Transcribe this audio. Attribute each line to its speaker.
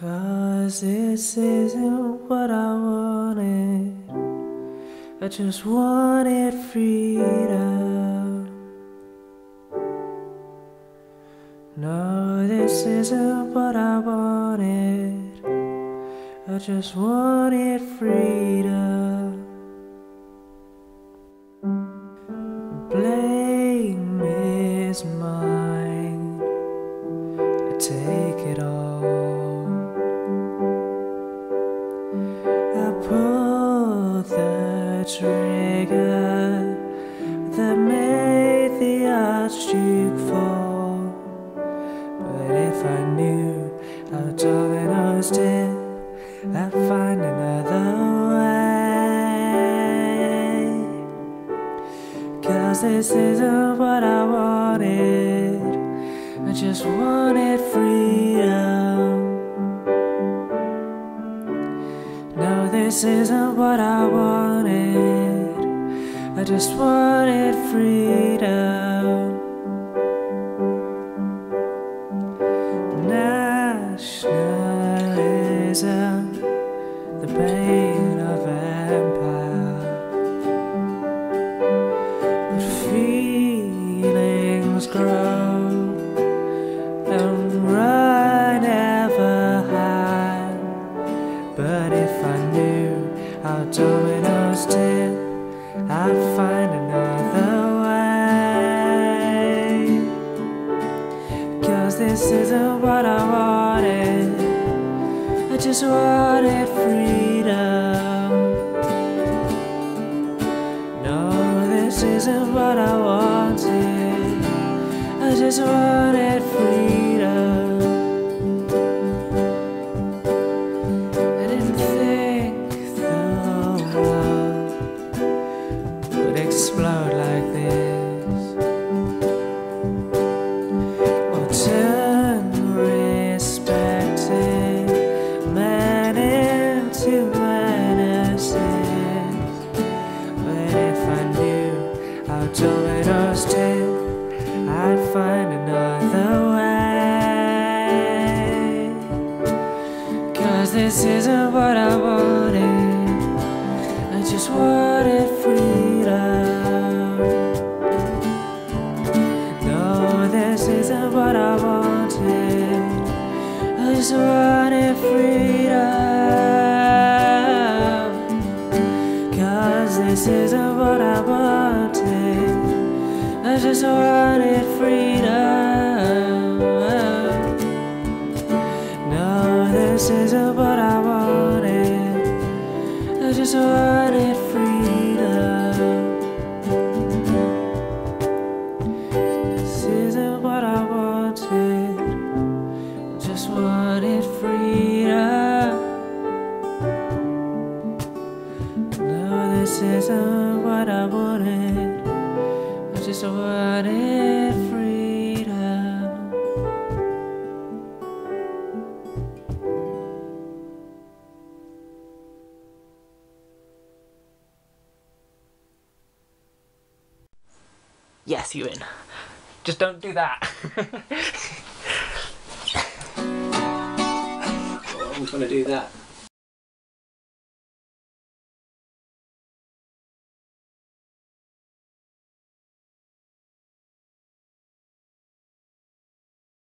Speaker 1: Cause this isn't what I wanted. I just wanted freedom. No, this isn't what I wanted. I just wanted freedom. Blame is mine. I take it all. Trigger that made the archduke fall. But if I knew how dominoes did, I'd find another way. Cause this isn't what I wanted. I just wanted freedom. This isn't what I wanted. I just wanted freedom. Nationalism, the pain dominoes I'd find another way. Cause this isn't what I wanted. I just wanted freedom. No, this isn't what I wanted. I just wanted this isn't what I wanted. I just wanted freedom. No, this isn't what I wanted. I just wanted freedom. Cause this isn't what I wanted. I just wanted freedom. This isn't what I wanted. I just wanted freedom.
Speaker 2: Yes, you in. Just don't do that.
Speaker 3: I'm gonna do that.